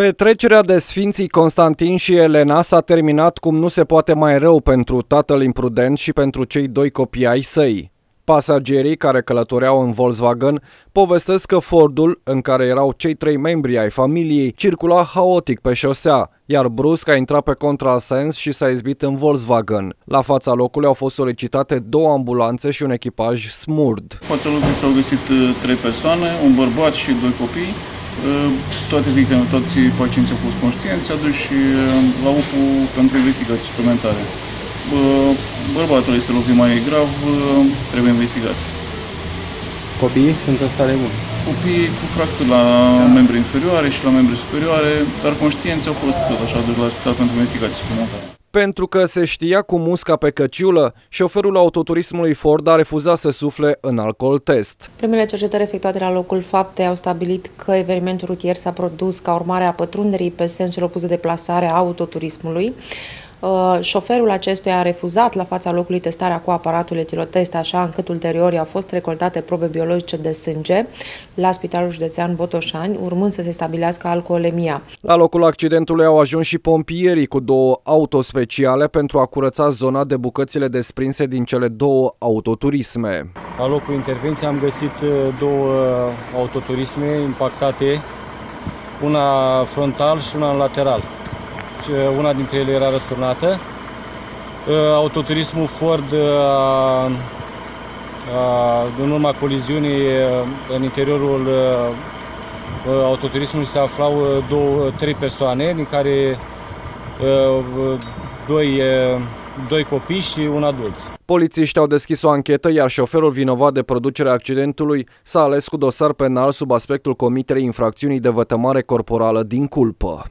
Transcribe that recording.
Petrecerea de Sfinții Constantin și Elena s-a terminat cum nu se poate mai rău pentru tatăl imprudent și pentru cei doi copii ai săi. Pasagerii care călătoreau în Volkswagen povestesc că Fordul, în care erau cei trei membri ai familiei, circula haotic pe șosea, iar brusc a intrat pe contrasens și s-a izbit în Volkswagen. La fața locului au fost solicitate două ambulanțe și un echipaj smurd. Fața locului s-au găsit uh, trei persoane, un bărbat și doi copii. Uh, toate victimele, toți pacienții au fost conștienți, aduși uh, la UPU pentru investigații suplimentare. Bărbatul este lovit mai grav, trebuie investigat. Copiii sunt în stare bună? Copiii cu fracturi la membri inferioare și la membri superioare, dar conștienți au fost tot așa de la spital pentru investigații suplimentare. Pentru că se știa cu musca pe căciulă, șoferul autoturismului Ford a refuzat să sufle în alcool test. Primele cercetări efectuate la locul faptei au stabilit că evenimentul rutier s-a produs ca urmare a pătrunderii pe sensul opus de deplasare a autoturismului. Uh, șoferul acestuia a refuzat la fața locului testarea cu aparatul etilotest, așa încât ulterior au fost recoltate probe biologice de sânge la Spitalul Județean Botoșani, urmând să se stabilească alcoolemia. La locul accidentului au ajuns și pompierii cu două autospeciale pentru a curăța zona de bucățile desprinse din cele două autoturisme. La locul intervenției am găsit uh, două autoturisme impactate, una frontal și una lateral una dintre ele era răsturnată. Uh, autoturismul Ford, uh, în urma coliziunii uh, în interiorul autoturismului se aflau două, trei persoane, din care doi, doi copii și un adult. Polițiștii au deschis o anchetă, iar șoferul vinovat de producerea accidentului s-a ales cu dosar penal sub aspectul comiterei infracțiunii de vătămare corporală din culpă.